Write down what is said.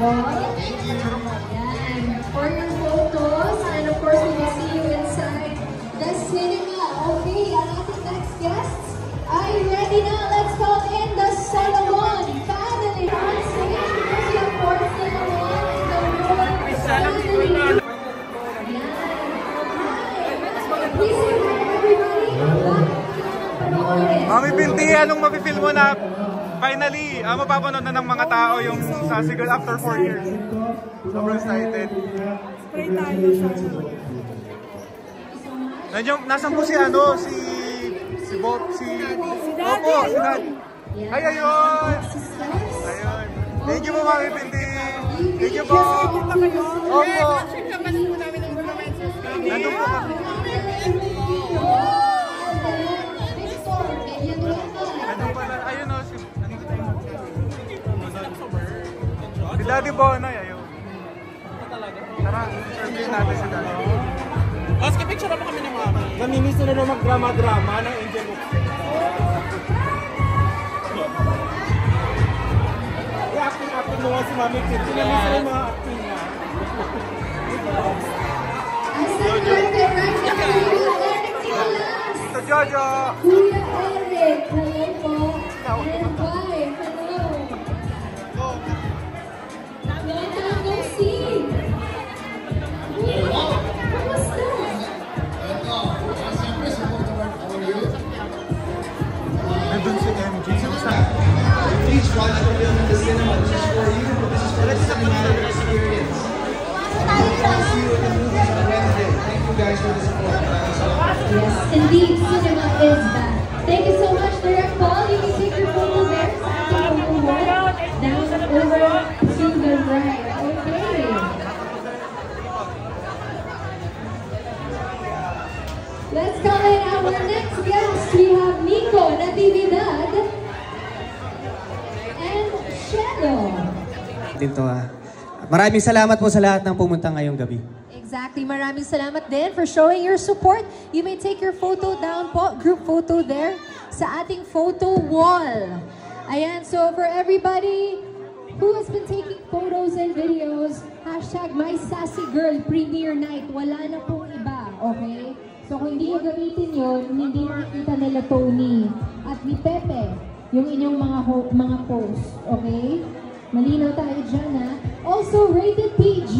Ayan. For your photos, and of we you inside the cinema. Okay, ang next guests ay ready na. Let's call in the Solomon family stage. Kasi of course, Solomon is the Lord family. Mami Binti, anong mapipil mo na finally, ah, mapapanood na ng mga tao yung sa Sigil after 4 years? Sobrang excited. Spray tayo siya. Nandiyan, nasan po si ano, si... Si Bob, si... Opo, si Dad. Ay, ayun! Ayun. Thank you po, Mami Binti. Thank you po. Opo. Nandun Daddy Bonoy, ayun. Tara, survey natin si Daddy. Sige, picture mo kami ni Mami. Namimiss na na magdrama-drama ng Angel Book. I-acting-acting mo nga si Mami Kit. Sinamiss na yung mga acting niya. Ito, Jojo! Kuya Eric, hello po. Hello. Long The film in the cinema. This is for you. This is for the cinematic experience. I'll see you in the movies on Wednesday. Thank you guys for the support. Yes, indeed, cinema is back. Thank you so much, Direct Paul. You can take your photo there. Over to the right. Okay. Let's call in our next guest. We have Nico Natividad and. Dito ah. Maraming salamat po sa lahat ng pumunta ngayong gabi. Exactly. Maraming salamat din for showing your support. You may take your photo down po, group photo there sa ating photo wall. Ayan, so for everybody who has been taking photos and videos, hashtag my sassy girl premiere night. Wala na pong iba, okay? So kung hindi nyo gamitin yun, hindi makikita nila Tony at ni Pepe yung inyong mga ho- mga posts, okay? Malinaw tayo dyan, ha? Also, rated PG.